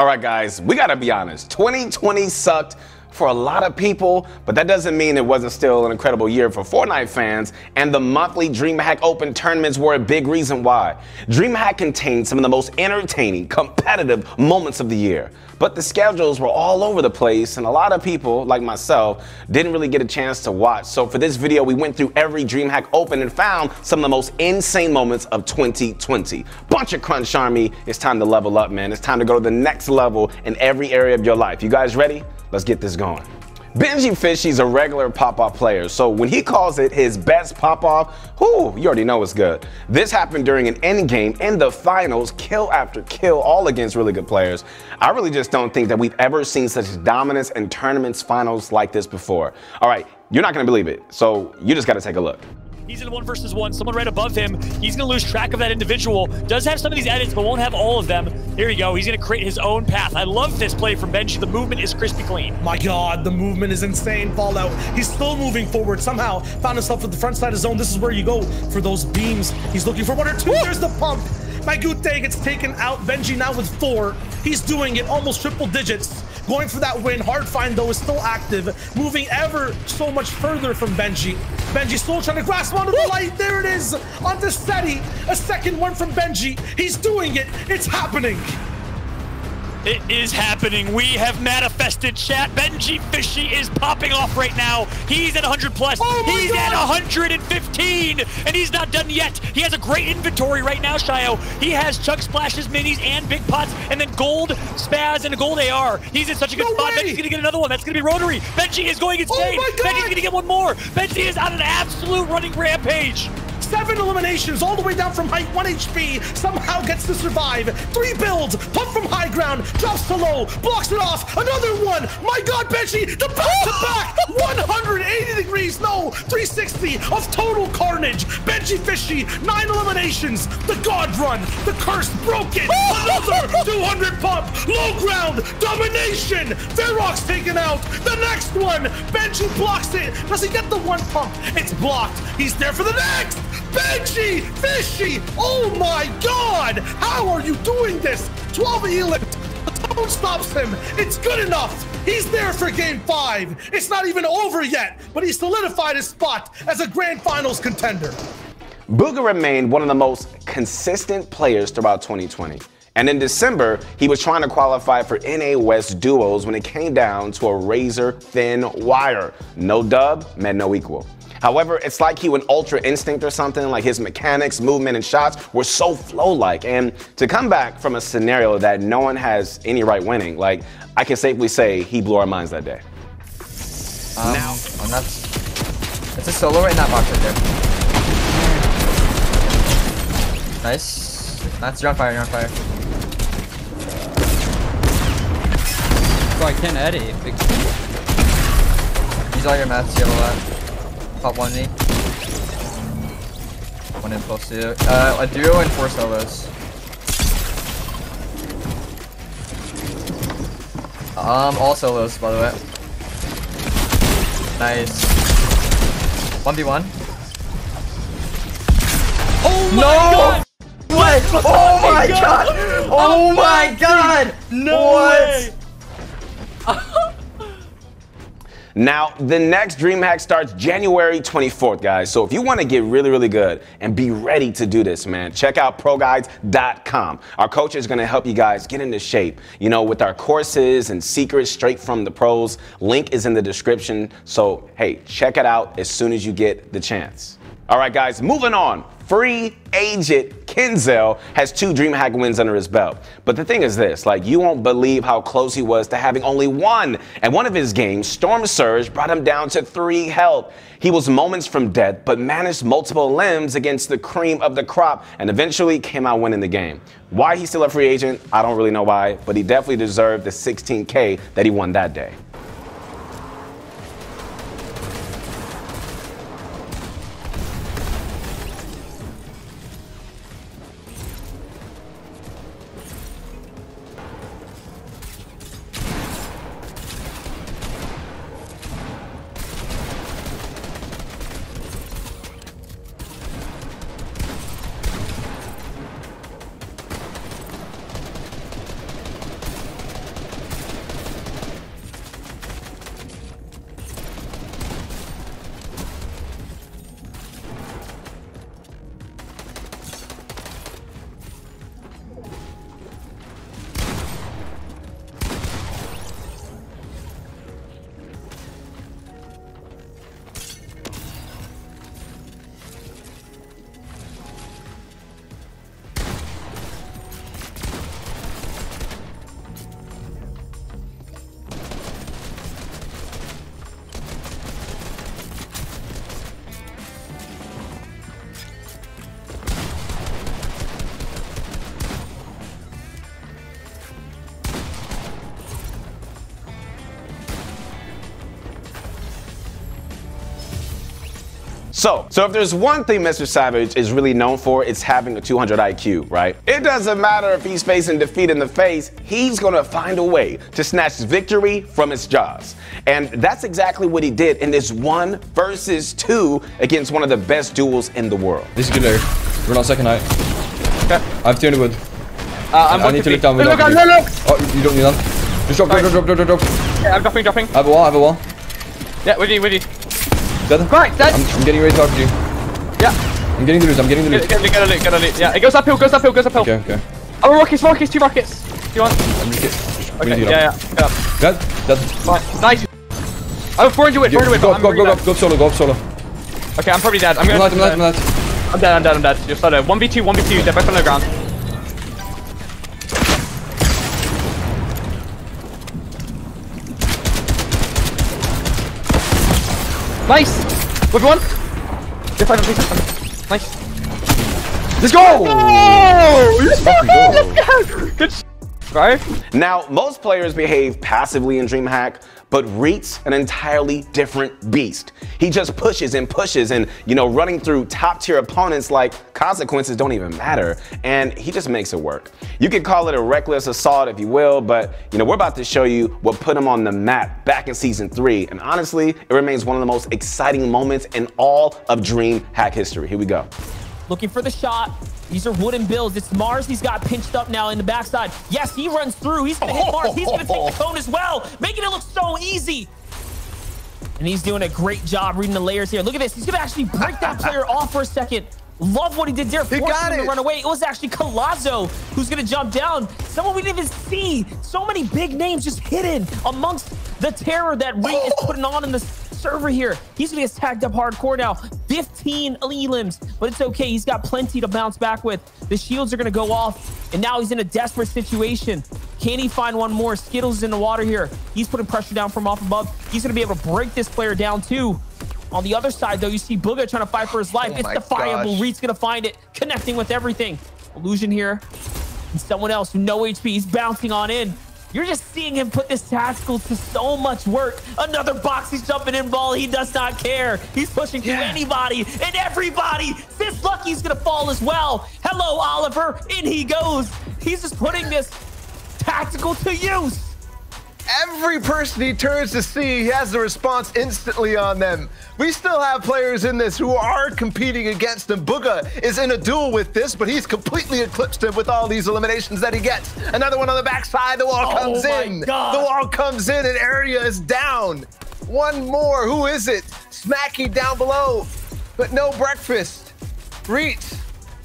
All right, guys, we gotta be honest. 2020 sucked for a lot of people, but that doesn't mean it wasn't still an incredible year for Fortnite fans, and the monthly DreamHack Open tournaments were a big reason why. DreamHack contained some of the most entertaining, competitive moments of the year. But the schedules were all over the place, and a lot of people, like myself, didn't really get a chance to watch. So for this video, we went through every DreamHack Open and found some of the most insane moments of 2020. Bunch of Crunch Army, it's time to level up, man. It's time to go to the next level in every area of your life. You guys ready? Let's get this going. Benjyfishy's a regular pop-off player, so when he calls it his best pop-off, whoo, you already know it's good. This happened during an end game in the finals, kill after kill, all against really good players. I really just don't think that we've ever seen such dominance in tournaments finals like this before. All right, you're not gonna believe it, so you just gotta take a look. He's in a one versus one. Someone right above him. He's going to lose track of that individual. Does have some of these edits, but won't have all of them. Here you go. He's going to create his own path. I love this play from Benji. The movement is crispy clean. My God, the movement is insane. Fallout. He's still moving forward. Somehow found himself at the front side of zone. This is where you go for those beams. He's looking for one or two. There's the pump. My good day gets taken out. Benji now with four. He's doing it almost triple digits going for that win. Hard find though is still active, moving ever so much further from Benji. Benji still trying to grasp onto the light. There it is onto Seti. A second one from Benji. He's doing it. It's happening. It is happening. We have manifested chat. Benji Fishy is popping off right now. He's at 100 plus. Oh he's God. at 115, and he's not done yet. He has a great inventory right now, Shio. He has Chug Splashes, minis, and big pots, and then gold spaz and a gold AR. He's in such a good No spot. way. Benji's gonna get another one. That's gonna be rotary. Benji is going oh insane. Oh my God. Benji's gonna get one more. Benji is on an absolute running rampage. Seven eliminations all the way down from height, one HP, somehow gets to survive. Three builds, pump from high ground, drops to low, blocks it off, another one. My God, Benji, the back to back, 180 degrees, no, 360 of total carnage. Benjyfishy, nine eliminations, the God run, the curse broken, another 200 pump, low ground, domination. Ferox taken out, the next one, Benji blocks it. Does he get the one pump? It's blocked. He's there for the next. Benji! Fishy! Oh my god! How are you doing this? 12 elips. The tone stops him. It's good enough. He's there for game five. It's not even over yet, but he solidified his spot as a grand finals contender. Bugha remained one of the most consistent players throughout 2020. And in December, he was trying to qualify for NA West duos when it came down to a razor thin wire. No dub meant no equal. However, it's like he went ultra instinct or something, like his mechanics, movement, and shots were so flow like. And to come back from a scenario that no one has any right winning, like, I can safely say he blew our minds that day. Um, Now- on that, it's a solo right in that box right there. Nice. That's you're on fire. You're on fire. Oh, I can't edit. Big Use all your mats. You have a lot. Pop one knee. One impulse two. Uh, a duo and four solos. Um, all solos, by the way. Nice. 1v1. Oh my No! god! What? Oh my god! Oh my god! No What? way! Now, the next DreamHack starts January 24th, guys. So if you want to get really, really good and be ready to do this, man, check out ProGuides.com. Our coach is going to help you guys get into shape, you know, with our courses and secrets straight from the pros. Link is in the description. So, hey, check it out as soon as you get the chance. All right, guys, moving on. Free agent Kenzel has two DreamHack wins under his belt. But the thing is this, like you won't believe how close he was to having only one. And one of his games, Storm Surge, brought him down to three health. He was moments from death, but managed multiple limbs against the cream of the crop and eventually came out winning the game. Why he's still a free agent, I don't really know why, but he definitely deserved the 16K that he won that day. So, so if there's one thing Mr. Savage is really known for, it's having a 200 IQ, right? It doesn't matter if he's facing defeat in the face, he's gonna find a way to snatch victory from his jaws. And that's exactly what he did in this one versus two against one of the best duels in the world. This is good layer. We're on second height. Okay. I have 200 wood. Uh, I'm I need to look down. Look, with look, that. look, look. Oh, you don't need that. Just drop, drop, drop, drop, drop, drop. Yeah, I'm dropping, dropping. I have a wall, I have a wall. Yeah, with you, with you. Dead. Right, dead. I'm, I'm getting ready to talk to you. Yeah. I'm getting the loot, I'm getting the Get, loot. get, get a loot, get a loot. Yeah, it goes uphill, goes uphill, goes uphill. Okay, okay. Oh, rockets, rockets, two rockets. Do you want? I'm just get, Okay, yeah, yeah. yeah. Dead, dead. Fine. Nice. Oh, 400 win, Go, 400 win. go, go, go, go, go solo, go up solo. Okay, I'm probably dead. I'm I'm gonna. not, I'm I'm. I'm dead, I'm dead, I'm dead. You're solo. 1v2, 1v2, they're both on the ground. Nice! With one! You're fine, please. Nice. Let's go! Let's go! Good sh- bro. Now, most players behave passively in DreamHack, but Reet's an entirely different beast. He just pushes and pushes and, you know, running through top tier opponents like consequences don't even matter. And he just makes it work. You could call it a reckless assault if you will, but, you know, we're about to show you what put him on the map back in season three. And honestly, it remains one of the most exciting moments in all of DreamHack history. Here we go. looking for the shot. These are wooden bills. It's Mars. He's got pinched up now in the backside. Yes, he runs through. He's going to hit Mars. He's going to take the cone as well, making it look so easy. And he's doing a great job reading the layers here. Look at this. He's going to actually break that player off for a second. Love what he did there. Forcing got him to it. run away. It was actually Colazzo who's going to jump down. Someone we didn't even see. So many big names just hidden amongst the terror that Ray is putting on in the server here. He's going to get tagged up hardcore now. 15 elims, but it's okay. He's got plenty to bounce back with. The shields are going to go off, and now he's in a desperate situation. Can he find one more? Skittles is in the water here. He's putting pressure down from off above. He's going to be able to break this player down too. On the other side, though, you see Bugha trying to fight for his life. Oh it's defiable. gosh. Reet's going to find it, connecting with everything. Illusion here. And someone else with no HP. He's bouncing on in. You're just seeing him put this tactical to so much work. Another box. He's jumping in ball. He does not care. He's pushing through anybody and everybody. Sis Lucky's going to fall as well. Hello, Oliver. In he goes. He's just putting this tactical to use. Every person he turns to see, he has the response instantly on them. We still have players in this who are competing against him. Bugha is in a duel with this, but he's completely eclipsed him with all these eliminations that he gets. Another one on the backside, the wall Oh comes my in. God. The wall comes in and area is down. One more, who is it? Smacky down below, but no breakfast. Reach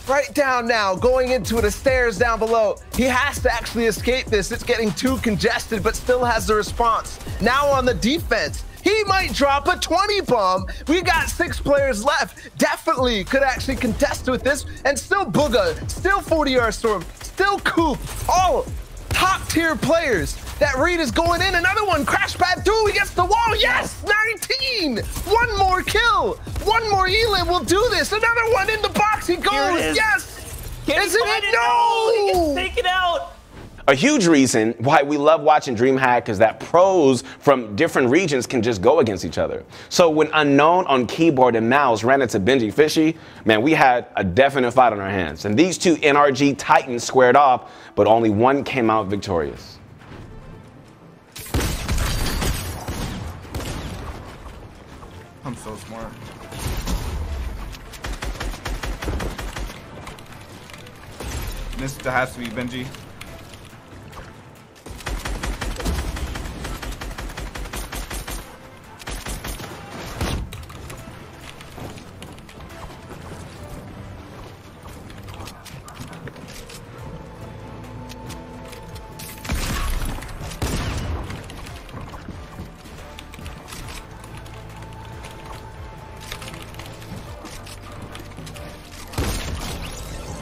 right down now, going into the stairs down below. He has to actually escape this. It's getting too congested, but still has the response. Now on the defense. He might drop a 20 bomb. We got six players left. Definitely could actually contest with this. And still Bugha, still 40 yard storm, still Coop. All top tier players. That Reet is going in. Another one. Crash pad through. He gets the wall. Yes. 19. One more kill. One more Elim will do this. Another one in the box. He goes. It is. Yes. Can Isn't find it? No! He No. gets taken out. A huge reason why we love watching DreamHack is that pros from different regions can just go against each other. So when Unknown on keyboard and mouse ran into Benjyfishy, man, we had a definite fight on our hands. And these two NRG titans squared off, but only one came out victorious. I'm so smart. This has to be Benji.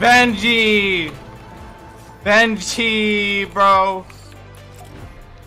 Benji! Benji, bro.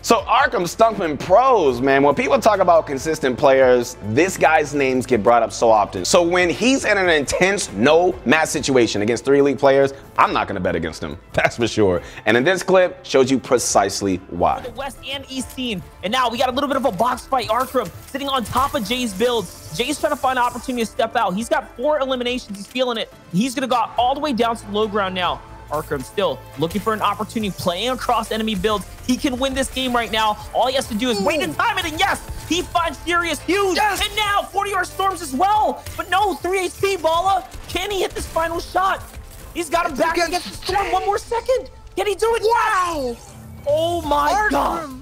So Arkhram Stunkman pros, man. When people talk about consistent players, this guy's names get brought up so often. So when he's in an intense no match situation against three elite players, I'm not gonna bet against him. That's for sure. And in this clip, shows you precisely why. The west and east scene. And now we got a little bit of a box fight. Arkhram sitting on top of Jay's build. Jay's trying to find an opportunity to step out. He's got four eliminations. He's feeling it. He's gonna go all the way down to the low ground now. Arkhram still looking for an opportunity, playing across enemy builds. He can win this game right now. All he has to do is wait and time it, and yes, he finds Furious Huge. Yes. And now 40 hour storms as well. But no, 3 HP, Bala. Can he hit this final shot? He's got him back against the storm. One more second. Can he do it? Wow. Oh my Arkhram. god.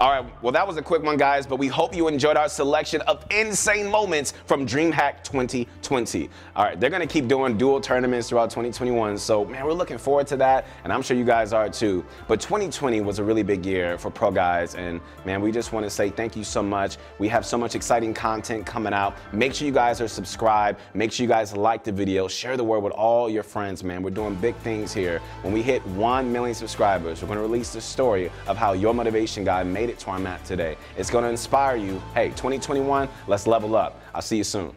All right, well, that was a quick one, guys, but we hope you enjoyed our selection of insane moments from DreamHack 2020. All right, they're going to keep doing dual tournaments throughout 2021, so, man, we're looking forward to that, and I'm sure you guys are too. But 2020 was a really big year for pro guys, and, man, we just want to say thank you so much. We have so much exciting content coming out. Make sure you guys are subscribed. Make sure you guys like the video. Share the word with all your friends, man. We're doing big things here. When we hit 1 million subscribers, we're going to release the story of how your motivation guy made it to where I'm at today. It's going to inspire you. Hey, 2021, let's level up. I'll see you soon.